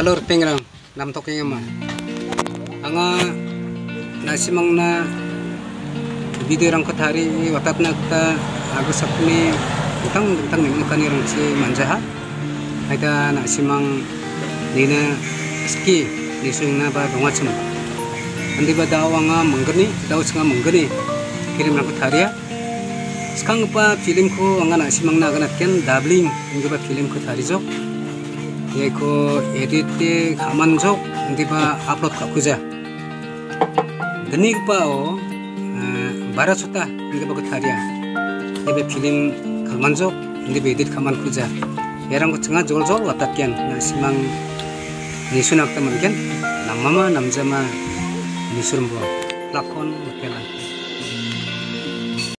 Halo pengrang nam toking ama. Anga nasimangna video rang katari watatna kita aku sapni utang utang ning utang rang si manjaha. Aida nasimang nina ski nisungna ba dongachum. Andi ba dawanga menggeni daw singa menggeni kirim rang katariya. Sekarang apa filmku anga nasimang naganatken dubbing ingga ba film katari jok. ඒක 에디티 가만 속 디바 upload 가 그자 드닉 바오 바라쳤다 인게바고 타리야 예배 필름 가만 속 디바 에디티 가만 그자 얘랑 거 증아 저걸 저걸 왔다 깬 날씨망 니수낙 때문에 깬 남마마 남자마 니수름 보 라콘 못해만.